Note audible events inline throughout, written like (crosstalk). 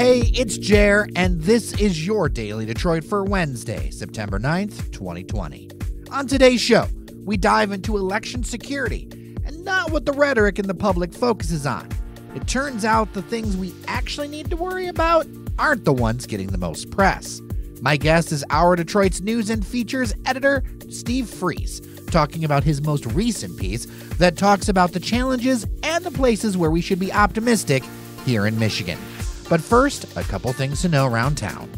Hey, it's Jer, and this is your Daily Detroit for Wednesday, September 9th, 2020. On today's show, we dive into election security and not what the rhetoric in the public focuses on. It turns out the things we actually need to worry about aren't the ones getting the most press. My guest is Hour Detroit's news and features editor, Steve Friess, talking about his most recent piece that talks about the challenges and the places where we should be optimistic here in Michigan. But first, a couple things to know around town.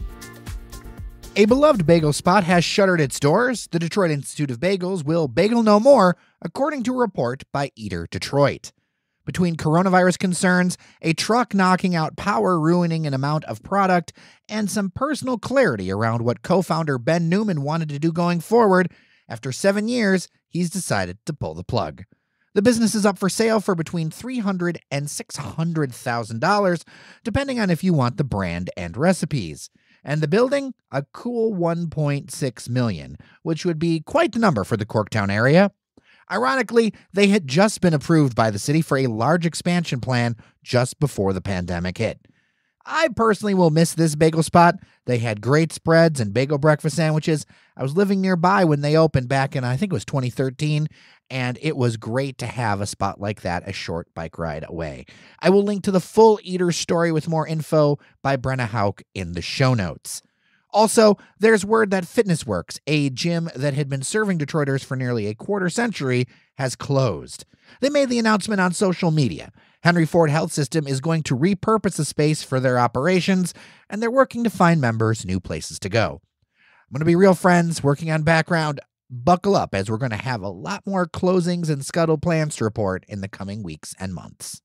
A beloved bagel spot has shuttered its doors. The Detroit Institute of Bagels will bagel no more, according to a report by Eater Detroit. Between coronavirus concerns, a truck knocking out power ruining an amount of product, and some personal clarity around what co founder Ben Newman wanted to do going forward, after seven years, he's decided to pull the plug. The business is up for sale for between $300 and $600,000, depending on if you want the brand and recipes. And the building, a cool 1.6 million, which would be quite the number for the Corktown area. Ironically, they had just been approved by the city for a large expansion plan just before the pandemic hit. I personally will miss this bagel spot. They had great spreads and bagel breakfast sandwiches. I was living nearby when they opened back in, I think it was 2013, and it was great to have a spot like that a short bike ride away. I will link to the full Eater story with more info by Brenna Houck in the show notes. Also, there's word that FitnessWorks, a gym that had been serving Detroiters for nearly a quarter century, has closed. They made the announcement on social media. Henry Ford Health System is going to repurpose the space for their operations, and they're working to find members new places to go. I'm going to be real friends, working on background. Buckle up as we're going to have a lot more closings and scuttle plans to report in the coming weeks and months.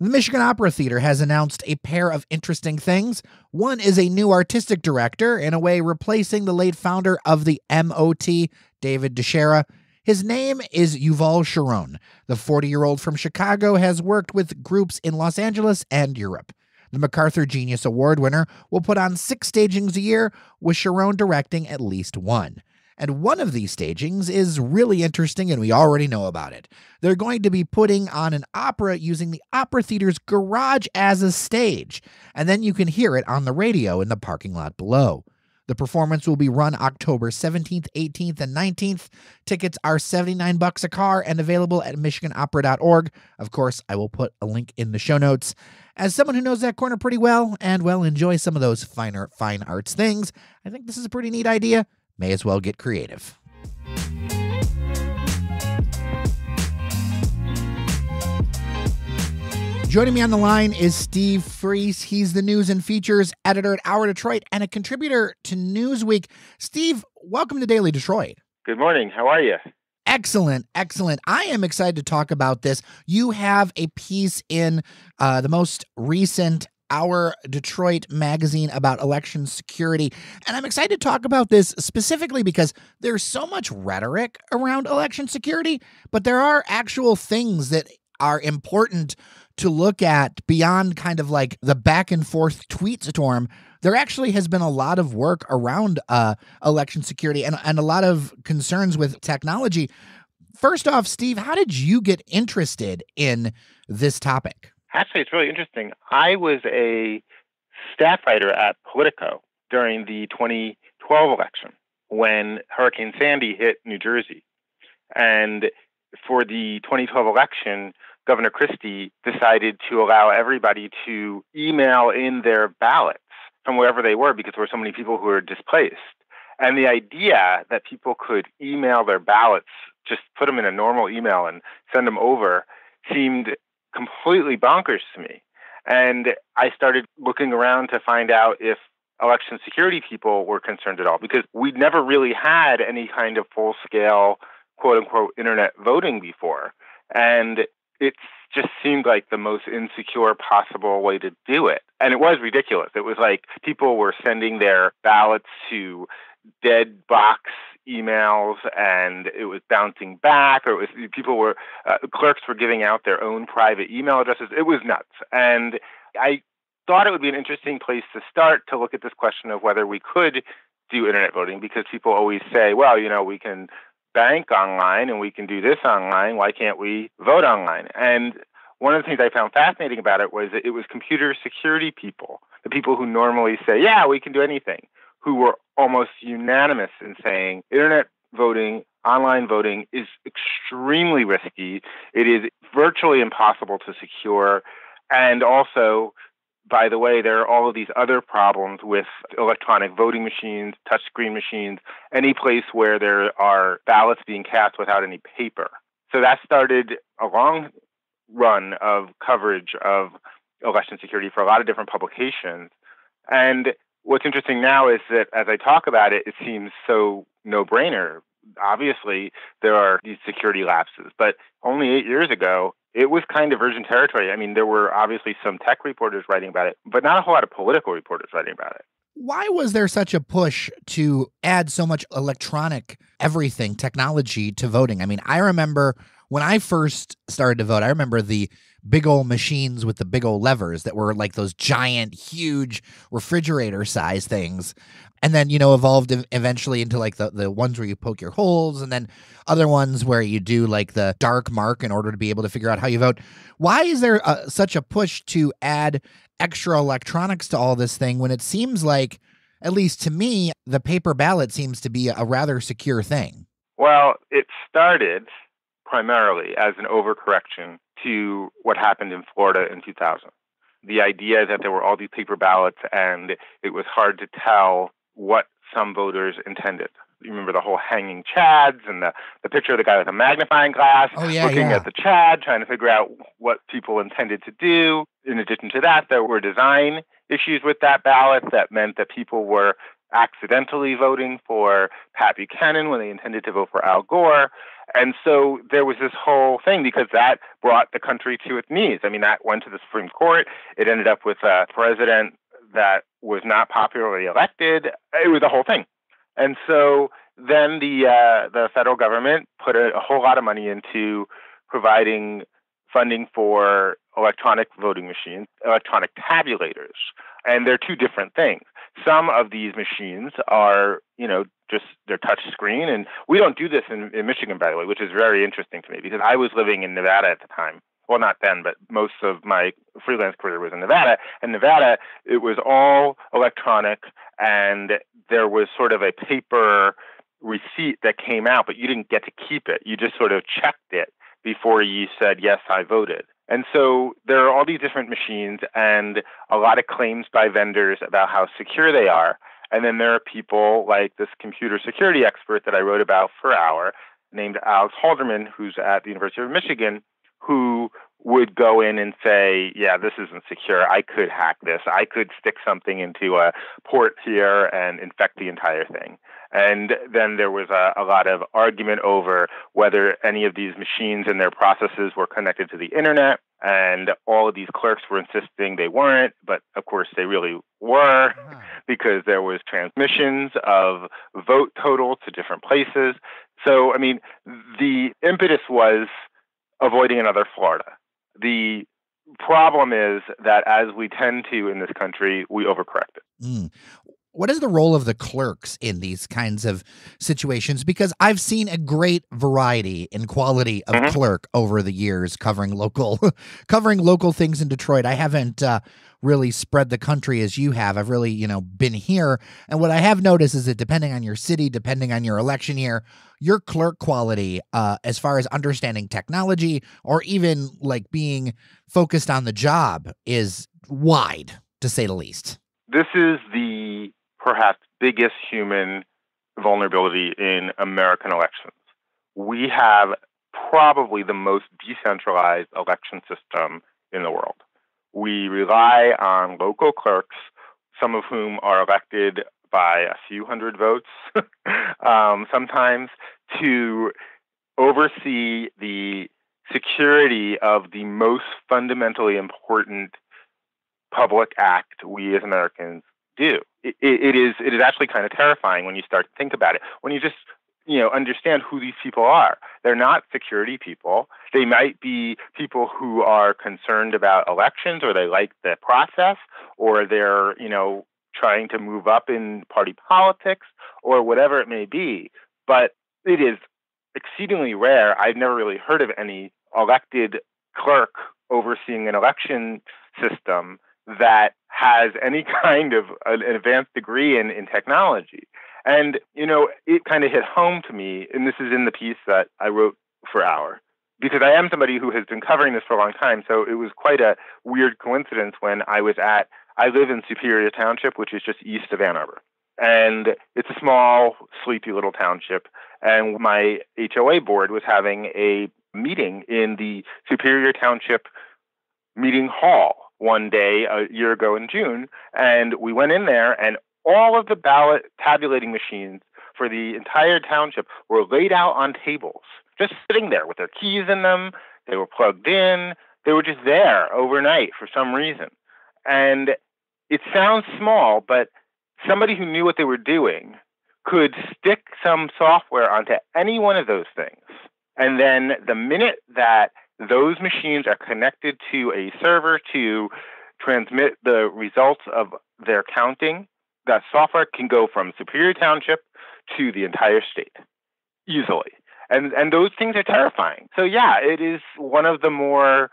The Michigan Opera Theater has announced a pair of interesting things. One is a new artistic director, in a way replacing the late founder of the MOT, David DiChiera. His name is Yuval Sharon. The 40 year old from Chicago has worked with groups in Los Angeles and Europe. The MacArthur Genius Award winner will put on six stagings a year, with Sharon directing at least one. And one of these stagings is really interesting, and we already know about it. They're going to be putting on an opera using the Opera Theater's garage as a stage, and then you can hear it on the radio in the parking lot below. The performance will be run October 17th, 18th, and 19th. Tickets are 79 bucks a car and available at michiganopera.org. Of course, I will put a link in the show notes. As someone who knows that corner pretty well and well enjoys some of those finer fine arts things, I think this is a pretty neat idea may as well get creative. Joining me on the line is Steve Friess. He's the news and features editor at Hour Detroit and a contributor to Newsweek. Steve, welcome to Daily Detroit. Good morning. How are you? Excellent, excellent. I am excited to talk about this. You have a piece in uh, the most recent Hour Detroit magazine about election security. And I'm excited to talk about this specifically because there's so much rhetoric around election security, but there are actual things that are important to look at beyond kind of like the back and forth tweet storm. There actually has been a lot of work around uh, election security and, and a lot of concerns with technology. First off, Steve, how did you get interested in this topic? Actually, it's really interesting. I was a staff writer at Politico during the 2012 election when Hurricane Sandy hit New Jersey. And for the 2012 election, Governor Christie decided to allow everybody to email in their ballots from wherever they were because there were so many people who were displaced. And the idea that people could email their ballots, just put them in a normal email and send them over, seemed completely bonkers to me. And I started looking around to find out if election security people were concerned at all because we'd never really had any kind of full scale, quote unquote, internet voting before. And it just seemed like the most insecure possible way to do it. And it was ridiculous. It was like people were sending their ballots to dead box emails and it was bouncing back or it was people were uh, clerks were giving out their own private email addresses it was nuts and i thought it would be an interesting place to start to look at this question of whether we could do internet voting because people always say well you know we can bank online and we can do this online why can't we vote online and one of the things I found fascinating about it was that it was computer security people, the people who normally say, yeah, we can do anything, who were almost unanimous in saying internet voting, online voting is extremely risky. It is virtually impossible to secure. And also, by the way, there are all of these other problems with electronic voting machines, touchscreen machines, any place where there are ballots being cast without any paper. So that started a long run of coverage of election security for a lot of different publications. And what's interesting now is that as I talk about it, it seems so no brainer. Obviously, there are these security lapses, but only eight years ago, it was kind of virgin territory. I mean, there were obviously some tech reporters writing about it, but not a whole lot of political reporters writing about it. Why was there such a push to add so much electronic everything technology to voting? I mean, I remember when I first started to vote, I remember the big old machines with the big old levers that were like those giant, huge refrigerator size things. And then, you know, evolved eventually into like the, the ones where you poke your holes, and then other ones where you do like the dark mark in order to be able to figure out how you vote. Why is there uh, such a push to add extra electronics to all this thing when it seems like, at least to me, the paper ballot seems to be a rather secure thing? Well, it started primarily as an overcorrection to what happened in Florida in 2000. The idea that there were all these paper ballots and it was hard to tell what some voters intended. You remember the whole hanging chads and the, the picture of the guy with a magnifying glass oh, yeah, looking yeah. at the chad, trying to figure out what people intended to do. In addition to that, there were design issues with that ballot that meant that people were accidentally voting for Pat Buchanan when they intended to vote for Al Gore. And so there was this whole thing because that brought the country to its knees. I mean, that went to the Supreme Court. It ended up with a president that was not popularly elected. It was a whole thing. And so then the uh, the federal government put a, a whole lot of money into providing funding for electronic voting machines, electronic tabulators, and they're two different things. Some of these machines are, you know, just they're touch screen, and we don't do this in, in Michigan, by the way, which is very interesting to me because I was living in Nevada at the time. Well, not then, but most of my freelance career was in Nevada. And Nevada, it was all electronic, and there was sort of a paper receipt that came out, but you didn't get to keep it. You just sort of checked it before you said, Yes, I voted. And so there are all these different machines and a lot of claims by vendors about how secure they are. And then there are people like this computer security expert that I wrote about for Hour, named Alex Halderman, who's at the University of Michigan, who would go in and say, yeah, this isn't secure. I could hack this. I could stick something into a port here and infect the entire thing. And then there was a, a, lot of argument over whether any of these machines and their processes were connected to the internet. And all of these clerks were insisting they weren't, but of course they really were uh-huh. Because there was transmissions of vote totals to different places. So, I mean, the impetus was avoiding another Florida. The problem is that as we tend to in this country, we overcorrect it. Mm what is the role of the clerks in these kinds of situations? Because i've seen a great variety in quality of mm-hmm. clerk over the years covering local (laughs) covering local things in detroit. I haven't uh, really spread the country as you have. I've really you know been here. And what i have noticed is that depending on your city depending on your election year your clerk quality uh, as far as understanding technology or even like being focused on the job is wide to say the least. This is the perhaps biggest human vulnerability in American elections. We have probably the most decentralized election system in the world. We rely on local clerks, some of whom are elected by a few hundred votes (laughs) um, sometimes, to oversee the security of the most fundamentally important public act we as Americans do. It, it is it is actually kind of terrifying when you start to think about it. When you just you know understand who these people are. They're not security people. They might be people who are concerned about elections or they like the process or they're, you know, trying to move up in party politics or whatever it may be. But it is exceedingly rare. I've never really heard of any elected clerk overseeing an election system that has any (laughs) kind of an advanced degree in, in technology. And, you know, it kind of hit home to me, and this is in the piece that I wrote for Hour, because I am somebody who has been covering this for a long time. So it was quite a weird coincidence when I was at, I live in Superior Township, which is just east of Ann Arbor. And it's a small, sleepy little township. And my HOA board was having a meeting in the Superior Township meeting hall one day a year ago in June, and we went in there, and all of the ballot tabulating machines for the entire township were laid out on tables, just sitting there with their keys in them. They were plugged in. They were just there overnight for some reason. And it sounds small, but somebody who knew what they were doing could stick some software onto any one of those things. And then the minute that those machines are connected to a server to transmit the results of their counting. That software can go from Superior Township to the entire state easily. And and those things are terrifying. So yeah, it is one of the more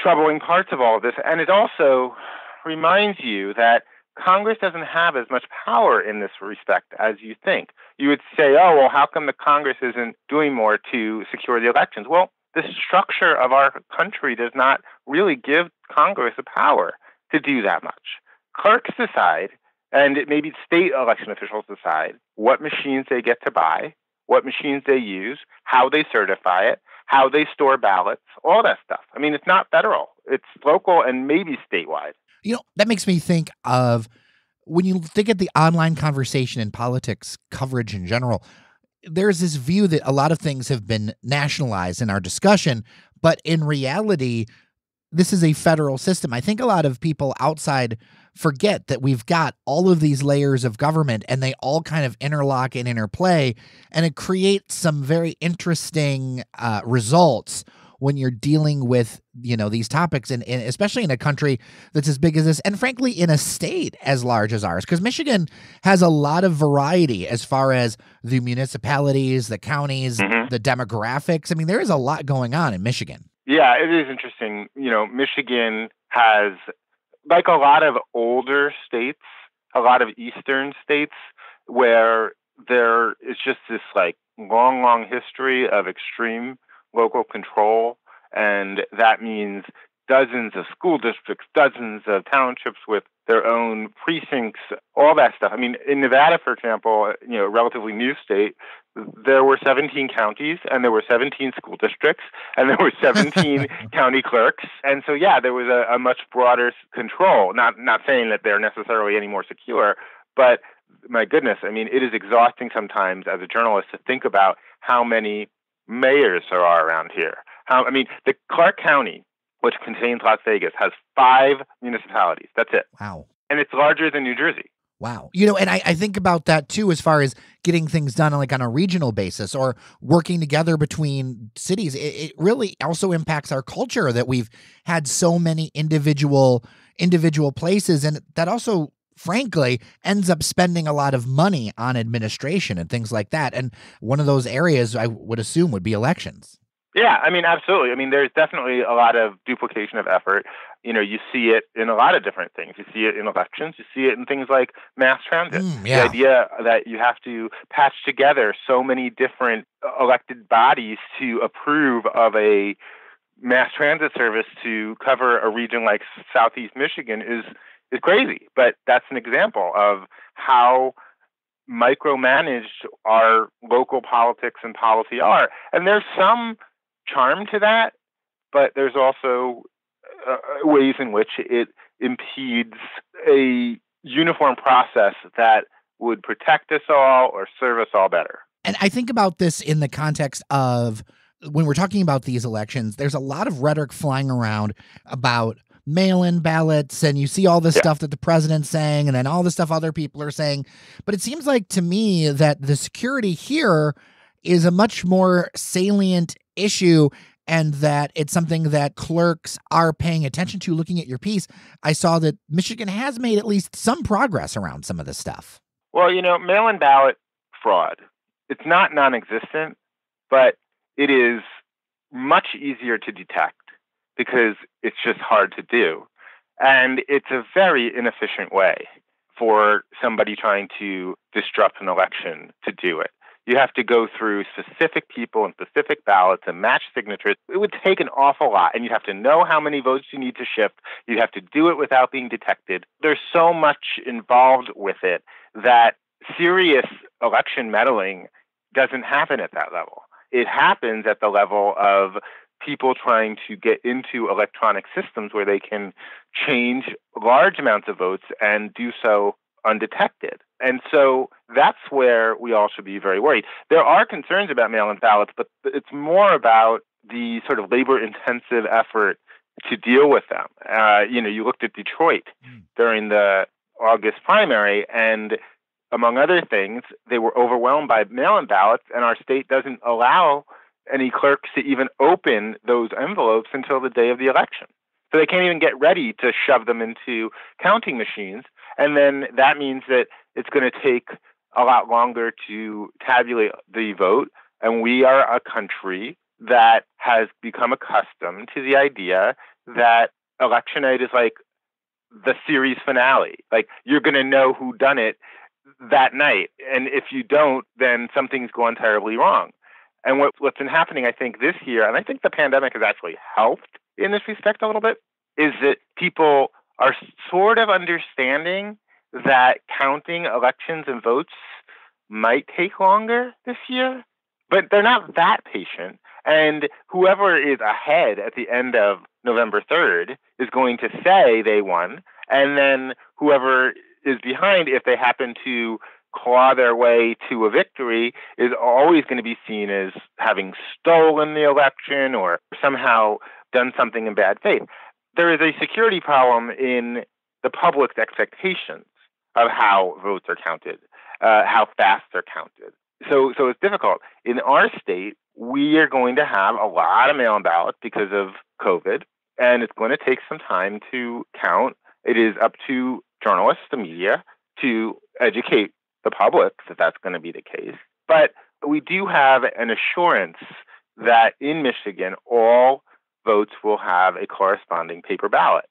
troubling parts of all of this. And it also reminds you that Congress doesn't have as much power in this respect as you think. You would say, oh, well, how come the Congress isn't doing more to secure the elections? Well, the structure of our country does not really give Congress the power to do that much. Clerks decide, and maybe state election officials decide what machines they get to buy, what machines they use, how they certify it, how they store ballots, all that stuff. I mean, it's not federal, it's local and maybe statewide. You know, that makes me think of when you think of the online conversation in politics coverage in general, there's this view that a lot of things have been nationalized in our discussion, but in reality, this is a federal system. I think a lot of people outside forget that we've got all of these layers of government and they all kind of interlock and interplay, and it creates some very interesting uh, results when you're dealing with you know these topics and, and, especially in a country that's as big as this and frankly in a state as large as ours because michigan has a lot of variety as far as the municipalities the counties mm-hmm. the demographics. I mean there is a lot going on in michigan. Yeah it is interesting. You know michigan has like a lot of older states a lot of eastern states where there is just this like long long history of extreme local control, and that means dozens of school districts, dozens of townships with their own precincts, all that stuff. I mean, in Nevada, for example, you know, a relatively new state, there were 17 counties and there were 17 school districts and there were (laughs) 17 county clerks. And so, yeah, there was a, a much broader control. Not not saying that they're necessarily any more secure, but my goodness, I mean, it is exhausting sometimes as a journalist to think about how many mayors there are around here. How, I mean, the Clark County, which contains Las Vegas, has five municipalities. That's it. Wow. And it's larger than New Jersey. Wow. You know, and I, I think about that too as far as getting things done like on a regional basis or working together between cities. It, it really also impacts our culture that we've had so many individual individual places and that also frankly, ends up spending a lot of money on administration and things like that. And one of those areas I would assume would be elections. Yeah, I mean, absolutely. I mean, there's definitely a lot of duplication of effort. You know, you see it in a lot of different things. You see it in elections. You see it in things like mass transit. Mm, yeah. The idea that you have to patch together so many different elected bodies to approve of a mass transit service to cover a region like Southeast Michigan is is crazy. But that's an example of how micromanaged our local politics and policy are. And there's some charm to that, but there's also uh, ways in which it impedes a uniform process that would protect us all or serve us all better. And I think about this in the context of when we're talking about these elections, there's a lot of rhetoric flying around about mail in ballots and you see all this yeah. stuff that the president's saying and then all the stuff other people are saying. But it seems like to me that the security here is a much more salient issue and that it's something that clerks are paying attention to looking at your piece. I saw that Michigan has made at least some progress around some of this stuff. Well, you know, mail in ballot fraud, it's not non existent, but it is much easier to detect because it's just hard to do. And it's a very inefficient way for somebody trying to disrupt an election to do it. You have to go through specific people and specific ballots and match signatures. It would take an awful lot, and you'd have to know how many votes you need to shift. You'd have to do it without being detected. There's so much involved with it that serious election meddling doesn't happen at that level. It happens at the level of people trying to get into electronic systems where they can change large amounts of votes and do so undetected. And so that's where we all should be very worried. There are concerns about mail in ballots, but it's more about the sort of labor intensive effort to deal with them. Uh, you know, you looked at Detroit mm. during the August primary, and among other things, they were overwhelmed by mail in ballots, and our state doesn't allow any clerks to even open those envelopes until the day of the election. So they can't even get ready to shove them into counting machines. And then that means that it's going to take a lot longer to tabulate the vote. And we are a country that has become accustomed to the idea that election night is like the series finale. Like you're going to know who done it that night. And if you don't, then something's gone terribly wrong. And what, what's been happening, I think, this year, and I think the pandemic has actually helped in this respect a little bit, is that people are sort of understanding that counting elections and votes might take longer this year, but they're not that patient. And whoever is ahead at the end of November 3rd is going to say they won. And then whoever is behind, if they happen to claw their way to a victory is always going to be seen as having stolen the election or somehow done something in bad faith. There is a security problem in the public's expectations of how votes are counted, uh, how fast they're counted. So, so it's difficult. In our state, we are going to have a lot of mail-in ballots because of COVID, and it's going to take some time to count. It is up to journalists, the media, to educate the public that that's going to be the case. But we do have an assurance that in Michigan, all votes will have a corresponding paper ballot.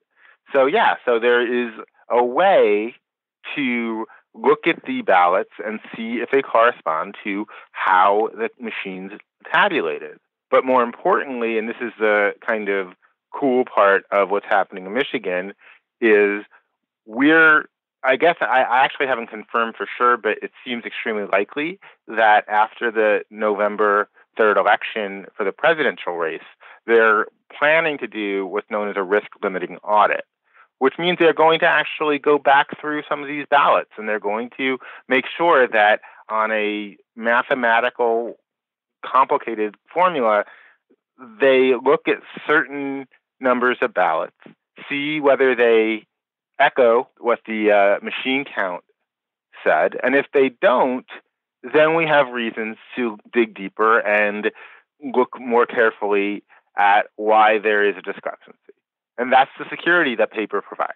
So, yeah, so there is a way to look at the ballots and see if they correspond to how the machines tabulated. But more importantly, and this is the kind of cool part of what's happening in Michigan, is we're I guess I, I actually haven't confirmed for sure, but it seems extremely likely that after the November 3rd election for the presidential race, they're planning to do what's known as a risk limiting audit, which means they're going to actually go back through some of these ballots and they're going to make sure that on a mathematical, complicated formula, they look at certain numbers of ballots, see whether they echo what the uh, machine count said. And if they don't, then we have reasons to dig deeper and look more carefully at why there is a discrepancy. And that's the security that paper provides.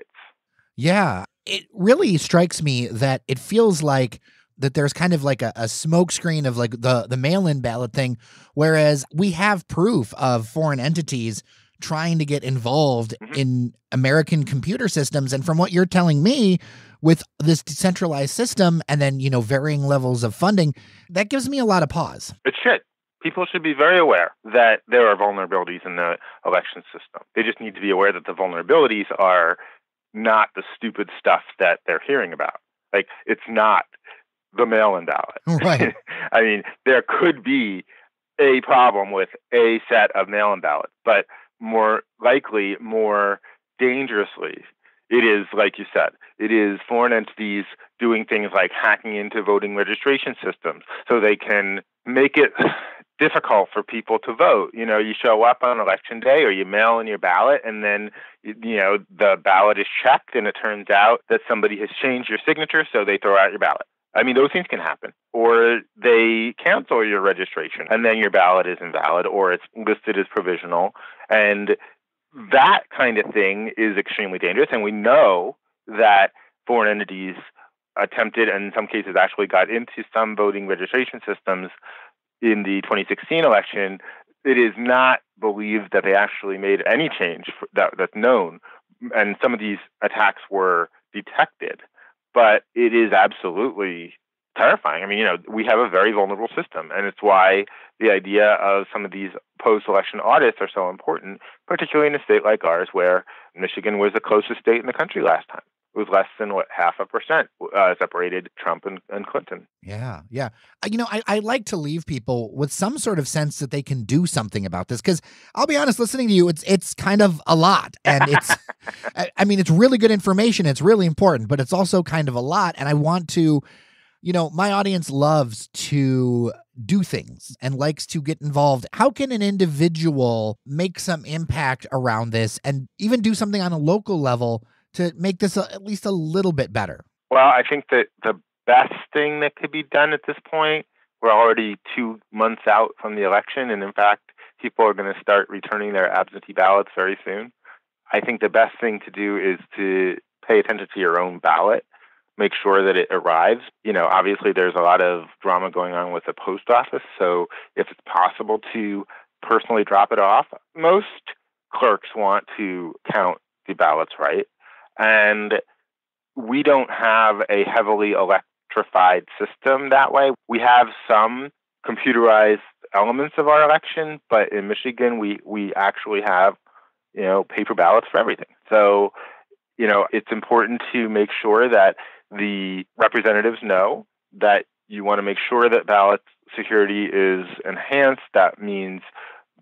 Yeah. It really strikes me that it feels like that there's kind of like a, a smokescreen of like the the mail-in ballot thing, whereas we have proof of foreign entities trying to get involved mm-hmm. in American computer systems. And from what you're telling me, with this decentralized system and then, you know, varying levels of funding, that gives me a lot of pause. It should. People should be very aware that there are vulnerabilities in the election system. They just need to be aware that the vulnerabilities are not the stupid stuff that they're hearing about. Like, it's not the mail in ballot. (laughs) Right. (laughs) I mean, there could be a problem with a set of mail in ballots, but more likely, more dangerously, it is, like you said, it is foreign entities doing things like hacking into voting registration systems so they can make it (laughs) difficult for people to vote. You know, you show up on election day or you mail in your ballot and then, you know, the ballot is checked and it turns out that somebody has changed your signature, so they throw out your ballot. I mean, those things can happen. Or they cancel your registration and then your ballot is invalid or it's listed as provisional. And that kind of thing is extremely dangerous. And we know that foreign entities attempted and in some cases actually got into some voting registration systems in the 2016 election it is not believed that they actually made any change that, that's known. And some of these attacks were detected, but it is absolutely terrifying. I mean, you know, we have a very vulnerable system, and it's why the idea of some of these post-election audits are so important, particularly in a state like ours, where Michigan was the closest state in the country last time. It was less than what half a percent uh, separated Trump and, and Clinton. Yeah, yeah. You know, I, I like to leave people with some sort of sense that they can do something about this because I'll be honest, listening to you, it's it's kind of a lot, and it's, (laughs) I, I mean, it's really good information. It's really important, but it's also kind of a lot, and I want to you know, my audience loves to do things and likes to get involved. How can an individual make some impact around this and even do something on a local level to make this a, at least a little bit better? Well, I think that the best thing that could be done at this point, we're already two months out from the election. And in fact, people are going to start returning their absentee ballots very soon. I think the best thing to do is to pay attention to your own ballot make sure that it arrives. You know, obviously there's a lot of drama going on with the post office, so if it's possible to personally drop it off, most clerks want to count the ballots right. And we don't have a heavily electrified system that way. We have some computerized elements of our election, but in Michigan we we actually have, you know, paper ballots for everything. So, you know, it's important to make sure that the representatives know that you want to make sure that ballot security is enhanced. That means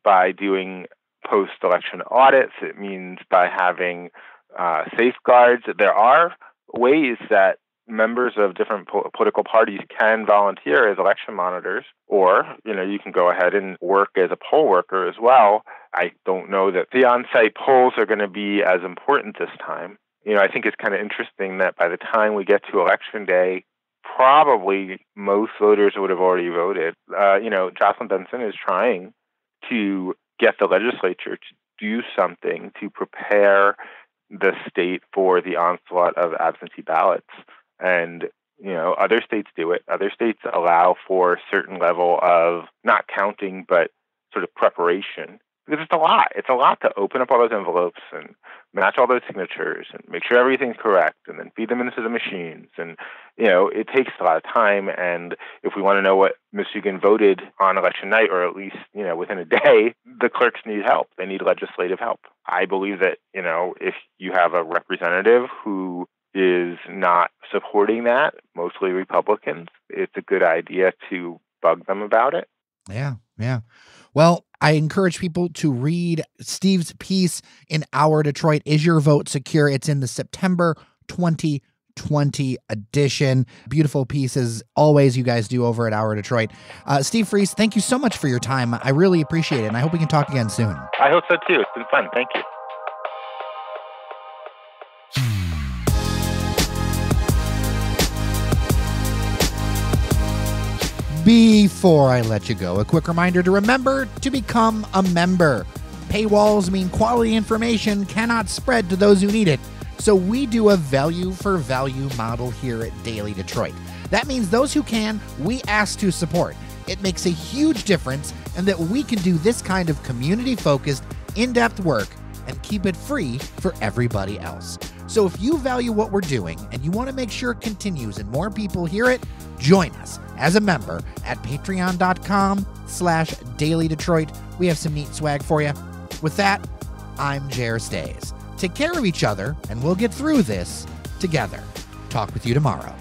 by doing post election audits, it means by having uh, safeguards. There are ways that members of different po- political parties can volunteer as election monitors, or you know you can go ahead and work as a poll worker as well. I don't know that the on-site polls are going to be as important this time, you know, I think it's kind of interesting that by the time we get to election day, probably most voters would have already voted. Uh, you know, Jocelyn Benson is trying to get the legislature to do something to prepare the state for the onslaught of absentee ballots. And, you know, other states do it. Other states allow for a certain level of not counting, but sort of preparation because it's a lot. It's a lot to open up all those envelopes and match all those signatures and make sure everything's correct and then feed them into the machines. And, you know, it takes a lot of time. And if we want to know what Michigan voted on election night, or at least, you know, within a day, the clerks need help. They need legislative help. I believe that, you know, if you have a representative who is not supporting that, mostly Republicans, it's a good idea to bug them about it. Yeah, yeah. Well, I encourage people to read Steve's piece in Hour Detroit. Is Your Vote Secure? It's in the September 2020 edition. Beautiful pieces, always, you guys do over at Hour Detroit. Uh, Steve Friess, thank you so much for your time. I really appreciate it, and I hope we can talk again soon. I hope so too. It's been fun. Thank you. Before I let you go, a quick reminder to remember to become a member. Paywalls mean quality information cannot spread to those who need it, so we do a value for value model here at Daily Detroit. That means those who can, we ask to support. It makes a huge difference, and that we can do this kind of community focused, in depth work and keep it free for everybody else. So if you value what we're doing and you want to make sure it continues and more people hear it, join us as a member at patreon.com slash daily Detroit. We have some neat swag for you. With that, I'm Jer Staes. Take care of each other, and we'll get through this together. Talk with you tomorrow.